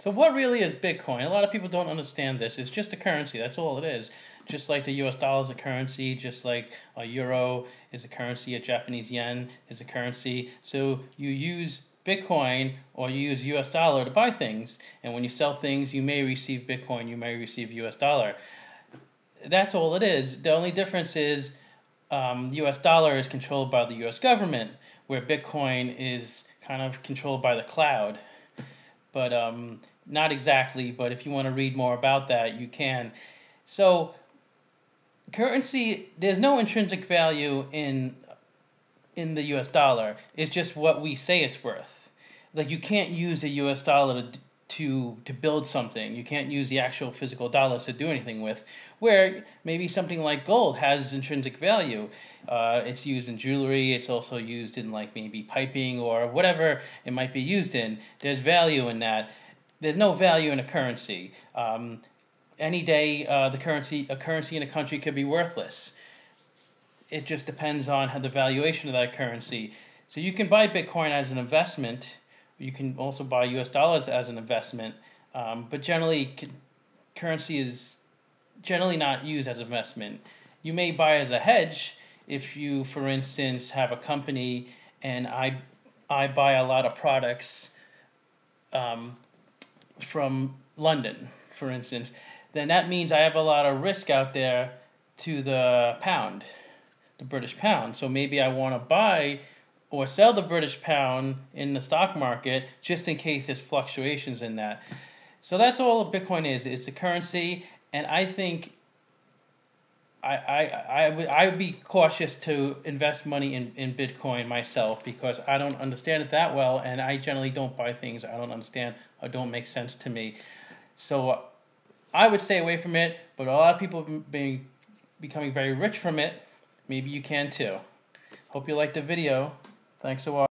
So what really is Bitcoin? A lot of people don't understand this. It's just a currency. That's all it is. Just like the U.S. dollar is a currency, just like a euro is a currency, a Japanese yen is a currency. So you use Bitcoin or you use U.S. dollar to buy things, and when you sell things, you may receive Bitcoin, you may receive U.S. dollar. That's all it is. The only difference is um, U.S. dollar is controlled by the U.S. government, where Bitcoin is kind of controlled by the cloud but um, not exactly. But if you want to read more about that, you can. So, currency, there's no intrinsic value in in the U.S. dollar. It's just what we say it's worth. Like you can't use the U.S. dollar to to to build something. You can't use the actual physical dollars to do anything with. Where maybe something like gold has intrinsic value. Uh, it's used in jewelry. It's also used in like maybe piping or whatever it might be used in. There's value in that. There's no value in a currency. Um, any day, uh, the currency a currency in a country could be worthless. It just depends on how the valuation of that currency. So you can buy Bitcoin as an investment you can also buy U.S. dollars as an investment, um, but generally, currency is generally not used as an investment. You may buy as a hedge if you, for instance, have a company and I I buy a lot of products um, from London, for instance, then that means I have a lot of risk out there to the pound, the British pound. So maybe I want to buy or sell the British pound in the stock market just in case there's fluctuations in that. So that's all Bitcoin is. It's a currency, and I think I, I, I, would, I would be cautious to invest money in, in Bitcoin myself because I don't understand it that well, and I generally don't buy things I don't understand or don't make sense to me. So uh, I would stay away from it, but a lot of people been becoming very rich from it. Maybe you can too. Hope you liked the video. Thanks a lot.